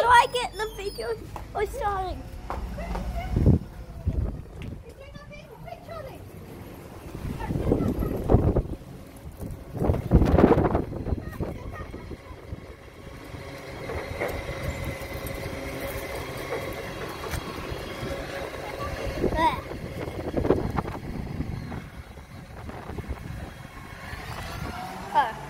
How do I get the video? Oh, starting. Oh.